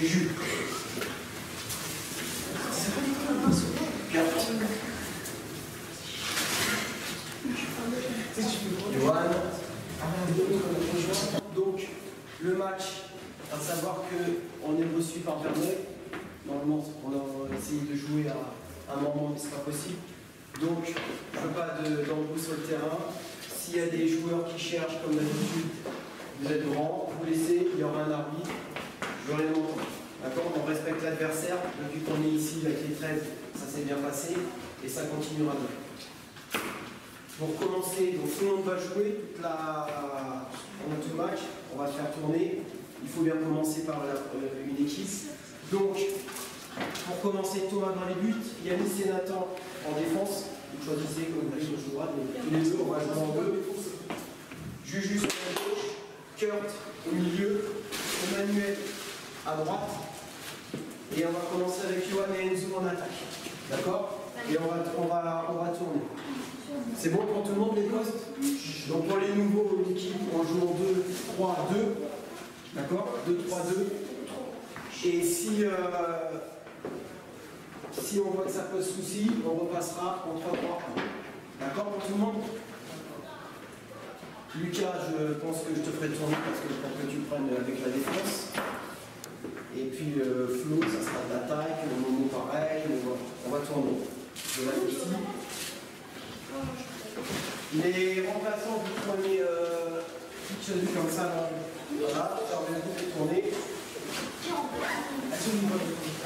Pierre. Johan. Donc, le match, à savoir qu'on est reçu par. Normalement, on a essayé de jouer à un moment, mais ce n'est pas possible. Donc, je ne veux pas d'embrouille sur le terrain. S'il y a des joueurs qui cherchent, comme d'habitude, vous êtes grand, vous laissez, il y aura un arbitre. Rien entendre. D'accord On respecte l'adversaire. Depuis qu'on est ici avec les 13, ça s'est bien passé et ça continuera bien. Pour commencer, donc tout le monde va jouer toute la... on a tout le match, on va faire tourner. Il faut bien commencer par euh, une équipe. Donc, pour commencer, Thomas dans les buts, Yannis et Nathan en défense. Vous choisissez comme vous droite, tous les deux, on va jouer en deux. Juju sur la gauche, Kurt au milieu, Emmanuel à droite. Et on va commencer avec Johan et Enzo en attaque. D'accord? Et on va, on, va, on va tourner. C'est bon pour tout le monde les postes? Donc pour les nouveaux l'équipe, on joue en 2, 3, 2. D'accord? 2, 3, 2. Et si, euh, si on voit que ça pose souci, on repassera en 3, 3, 1. D'accord pour tout le monde? Lucas, je pense que je te ferai tourner parce que pour que tu prennes avec la défense. Et puis euh, Flo, ça sera de l'attaque, le Momo pareil, on va, tourner. Les remplaçants, vous prenez euh, comme ça. Là. Voilà, ça va vous tourner. J'arrive,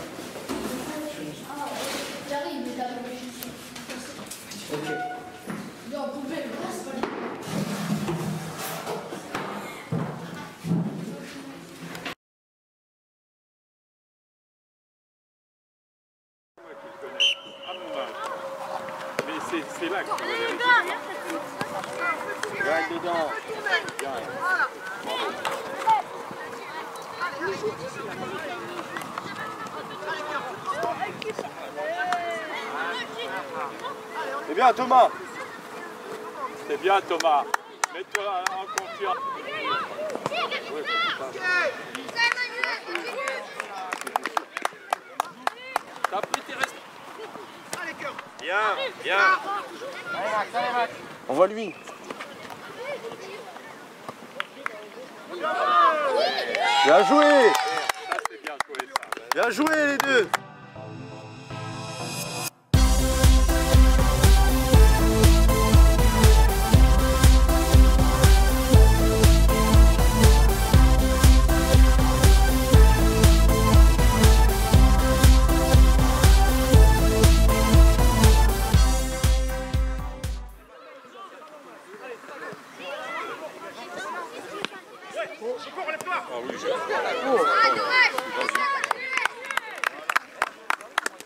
dedans. C'est bien Thomas. C'est bien Thomas. Mets-toi en confiance. Bien, bien. On voit lui. Bien joué Bien joué les deux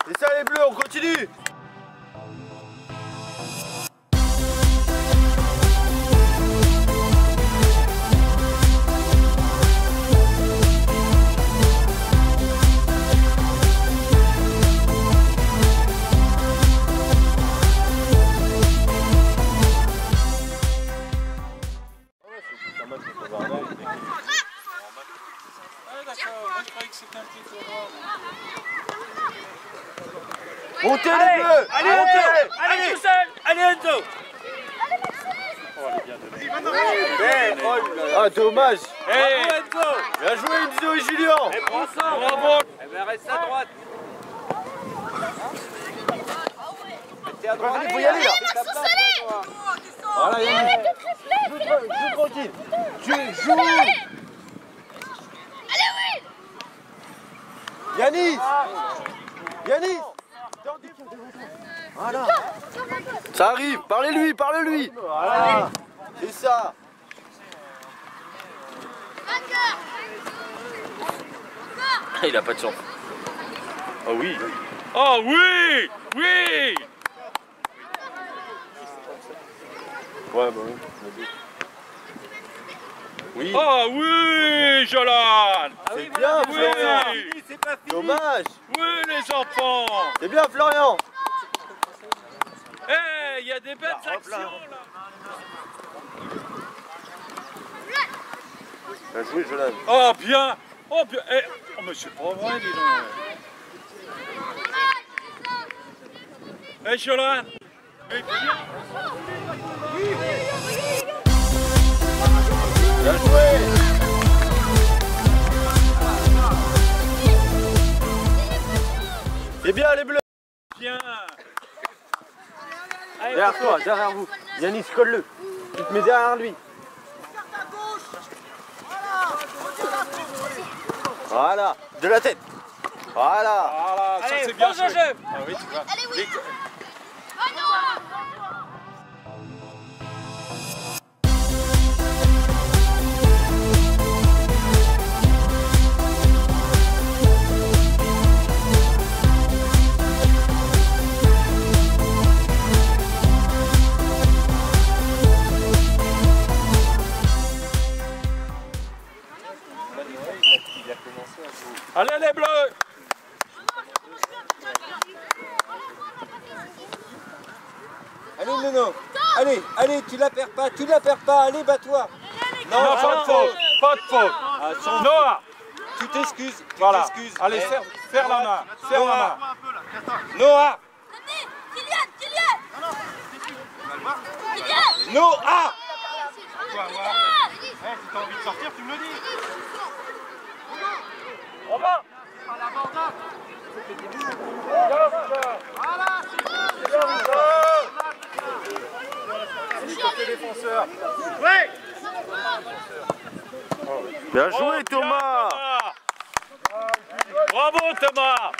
C'est ça les bleus, on continue Montez les bleus. Allez, Enzo. Allez, tout seul. Allez, Enzo. Ah, dommage. Hey Enzo. Bien joué Enzo et Julien. Et prends ça Bravo. Eh ben, reste à droite. T'es à droite Il faut y aller là. Voilà, Yannick Joue, joue tranquille Joue, joue Allez, oui Yanis. Yanis Voilà Ça arrive, parlez-lui, parlez-lui. Voilà. C'est ça. Il a pas de chance. Oh oui. Oh oui Oui. Ouais, bah oui. Oui, Oh oui, Jolan. C'est bien, Florian. Oui C'est pas fini. Dommage. Oui, les enfants. C'est bien, Florian il y a des belles hop, actions là. là. Bien joué, Jolan. Oh bien Oh bien eh, Oh mais c'est pas vrai, dis donc. Eh Jolan Eh bien Bien joué. C'est bien les bleus. Bien Derrière toi, derrière vous. Yanis, colle-le. Tu te mets derrière lui. Voilà, de la tête. Voilà. Voilà, ça c'est bien joué. Ah oui, tu vois. Les- Allez les bleus Allez Nono. Allez, allez, tu la perds pas, tu la perds pas. Allez, bats-toi. Non, Non, pas de faute, pas de faute. Ah, sans- Noah, Tu t'excuses, tu voilà. t'excuses. Allez, Eh, serre, serre la main, serre la main. Noah. Kylian, Kylian Noah. On va Bien joué Thomas. Bravo Thomas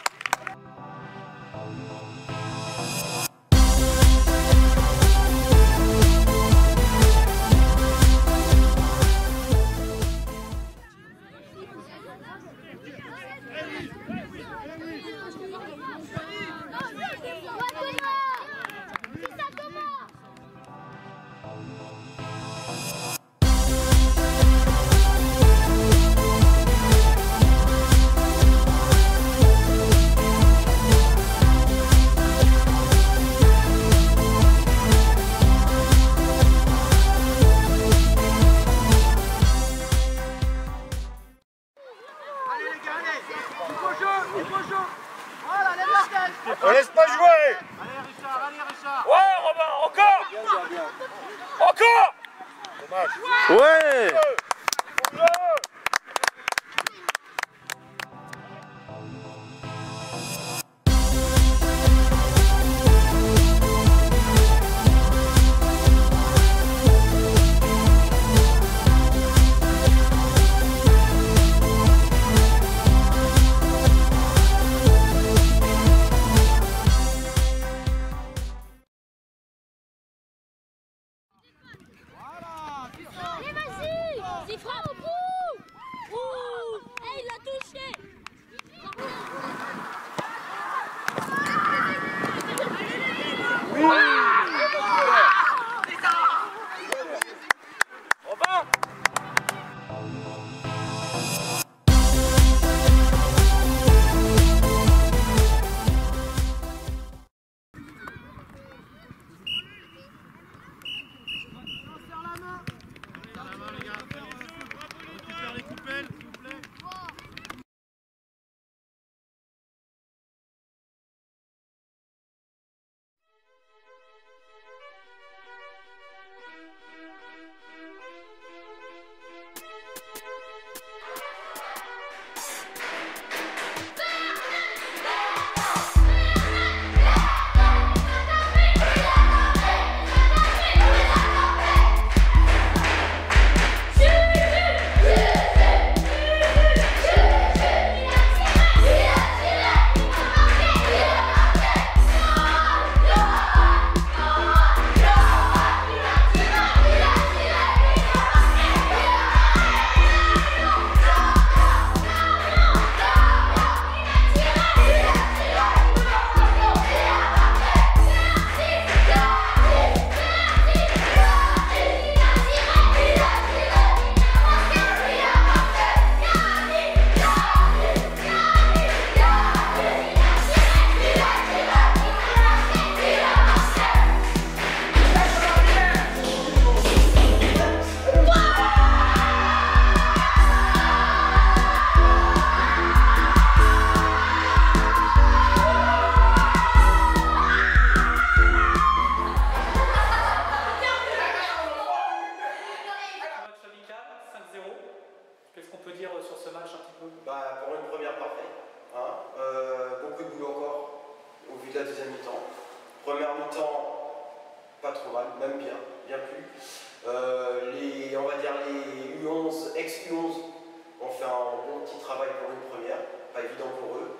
mon petit travail pour une première, pas évident pour eux.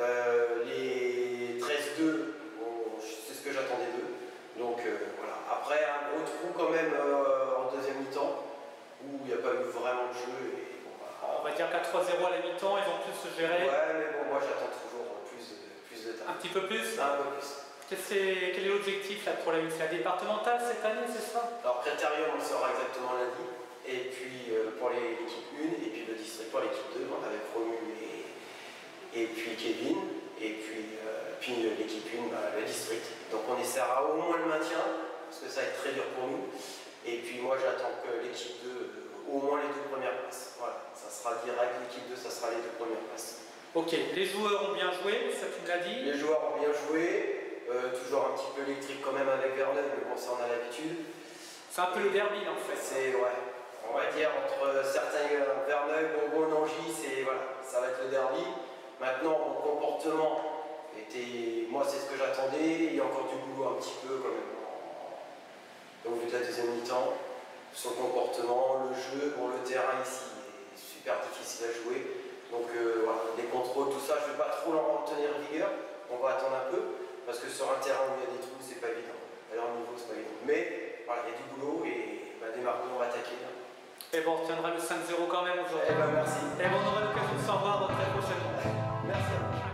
Euh, les 13-2, c'est ce que j'attendais d'eux. Donc euh, voilà. Après, un gros trou quand même euh, en deuxième mi-temps, où il n'y a pas eu vraiment de jeu. Et, bon, On va dire qu'à 3-0 à la mi-temps, ils ont pu se gérer. Ouais, mais bon, moi j'attends toujours plus de, plus de temps. Un petit peu plus Un peu plus. Quel est, quel est l'objectif là pour la la départementale cette année, c'est ça? Alors, Critérium, on le saura exactement lundi. Et puis pour l'équipe 1, et puis le district pour l'équipe 2, avec Romu et, et puis Kevin. Et puis, puis l'équipe 1, bah, le district. Donc on essaiera au moins le maintien, parce que ça va être très dur pour nous. Et puis moi j'attends que l'équipe 2, au moins les deux premières places. Voilà, ça sera direct, l'équipe 2, ça sera les deux premières places. Ok, les joueurs ont bien joué, ça tu l'as dit Les joueurs ont bien joué, euh, toujours un petit peu électrique quand même avec Verneuil, mais bon ça on a l'habitude. C'est un peu le derby en fait. C'est, ouais, on va dire entre certains Verneuil, Bonbon, Nangy, c'est, voilà, ça va être le derby. Maintenant, mon comportement, était, moi c'est ce que j'attendais, il y a encore du boulot un petit peu quand même. Au vu de la deuxième mi-temps, son comportement, le jeu, bon le terrain ici est super difficile à jouer, donc euh, voilà, les contrôles, tout ça, je ne vais pas trop leur tenir rigueur, on va attendre un peu, parce que sur un terrain où il y a des trous, c'est pas évident, à leur niveau c'est pas évident, mais voilà, il y a du boulot et bah, dès maintenant on va attaquer. Et bon, on tiendra le 5-0 quand même aujourd'hui. Eh ben merci. Et bon, on aura l'occasion de s'en voir très prochainement. Merci.